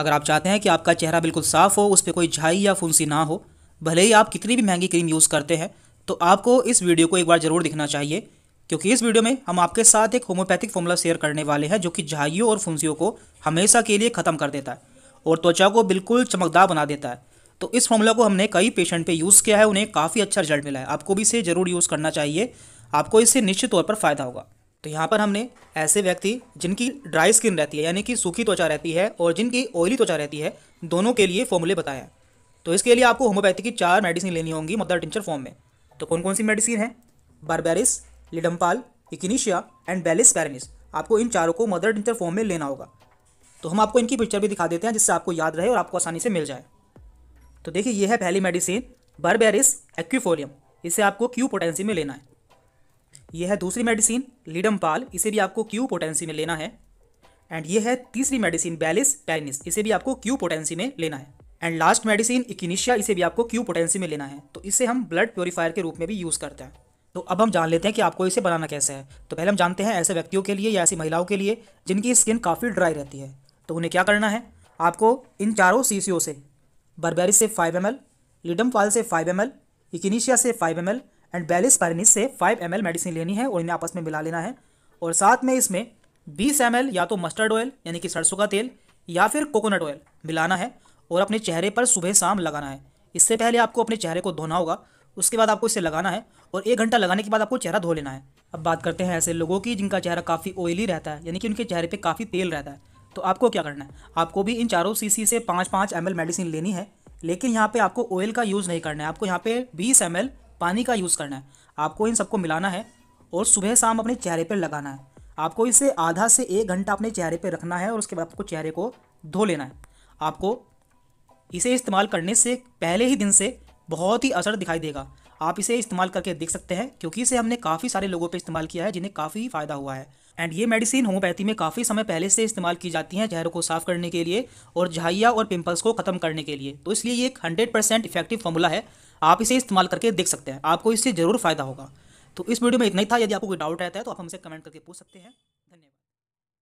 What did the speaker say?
अगर आप चाहते हैं कि आपका चेहरा बिल्कुल साफ़ हो, उस पर कोई झाई या फुंसी ना हो, भले ही आप कितनी भी महँगी क्रीम यूज़ करते हैं तो आपको इस वीडियो को एक बार ज़रूर दिखना चाहिए, क्योंकि इस वीडियो में हम आपके साथ एक होम्योपैथिक फॉर्मूला शेयर करने वाले हैं, जो कि झाइयों और फुंसियों को हमेशा के लिए ख़त्म कर देता है और त्वचा को बिल्कुल चमकदार बना देता है। तो इस फॉर्मूला को हमने कई पेशेंट पे यूज़ किया है, उन्हें काफ़ी अच्छा रिज़ल्ट मिला है। आपको भी इसे ज़रूर यूज़ करना चाहिए, आपको इससे निश्चित तौर पर फ़ायदा होगा। तो यहाँ पर हमने ऐसे व्यक्ति जिनकी ड्राई स्किन रहती है, यानी कि सूखी त्वचा रहती है और जिनकी ऑयली त्वचा रहती है, दोनों के लिए फॉर्मूले बताए हैं। तो इसके लिए आपको होम्योपैथी की चार मेडिसिन लेनी होंगी मदर टिंचर फॉर्म में। तो कौन कौन सी मेडिसिन है? बारबेरिस लिडम्पाल इकिनिशिया एंड बेलिस पैरनिस आपको इन चारों को मदर टिंचर फॉर्म में लेना होगा। तो हम आपको इनकी पिक्चर भी दिखा देते हैं जिससे आपको याद रहे और आपको आसानी से मिल जाए। तो देखिए, ये है पहली मेडिसिन बर्बेरिस एक्यूफोलियम इसे आपको क्यू पोटेंसी में लेना है। यह है दूसरी मेडिसिन लीडमपाल इसे भी आपको क्यू पोटेंसी में लेना है। एंड ये है तीसरी मेडिसिन बैलिस पैरिनिस इसे भी आपको क्यू पोटेंसी में लेना है। एंड लास्ट मेडिसिन इकिनिशिया इसे भी आपको क्यू पोटेंसी में लेना है। तो इसे हम ब्लड प्योरीफायर के रूप में भी यूज़ करते हैं। तो अब हम जान लेते हैं कि आपको इसे बनाना कैसे है। तो पहले हम जानते हैं ऐसे व्यक्तियों के लिए या ऐसी महिलाओं के लिए जिनकी स्किन काफ़ी ड्राई रहती है। तो उन्हें क्या करना है? आपको इन चारों सीसीओ से बर्बेरिस से फाइव एम एल लिडम फाल से फाइव एम एल इकिनिशिया से five M L and bellis perennis से फाइव एम एल मेडिसिन लेनी है और इन्हें आपस में मिला लेना है। और साथ में इसमें बीस एम एल या तो मस्टर्ड ऑयल यानी कि सरसों का तेल, या फिर कोकोनट ऑयल मिलाना है और अपने चेहरे पर सुबह शाम लगाना है। इससे पहले आपको अपने चेहरे को धोना होगा, उसके बाद आपको इसे लगाना है और एक घंटा लगाने के बाद आपको चेहरा धो लेना है। अब बात करते हैं ऐसे लोगों की जिनका चेहरा काफ़ी ऑयली रहता है, यानी कि उनके चेहरे पे काफ़ी तेल रहता है। तो आपको क्या करना है? आपको भी इन चारों सीसी से पाँच पाँच एम मेडिसिन लेनी है, लेकिन यहाँ पे आपको ऑयल का यूज़ नहीं करना है। आपको यहाँ पे बीस एम पानी का यूज़ करना है। आपको इन सबको मिलाना है और सुबह शाम अपने चेहरे पर लगाना है। आपको इसे आधा से एक घंटा अपने चेहरे पर रखना है और उसके बाद आपको चेहरे को धो लेना है। आपको इसे इस्तेमाल करने से पहले ही दिन से बहुत ही असर दिखाई देगा। आप इसे इस्तेमाल करके देख सकते हैं, क्योंकि इसे हमने काफ़ी सारे लोगों पर इस्तेमाल किया है, जिन्हें काफ़ी फ़ायदा हुआ है। एंड ये मेडिसिन होम्योपैथी में काफ़ी समय पहले से इस्तेमाल की जाती हैं चेहरों को साफ़ करने के लिए और झाइया और पिंपल्स को ख़त्म करने के लिए। तो इसलिए ये एक हंड्रेड परसेंट इफ़ेक्टिव फॉर्मूला है। आप इसे इस्तेमाल करके देख सकते हैं। आपको इससे ज़रूर फ़ायदा होगा। तो इस वीडियो में इतना ही था। यदि आपको कोई डाउट रहता है तो आप हमसे कमेंट करके पूछ सकते हैं।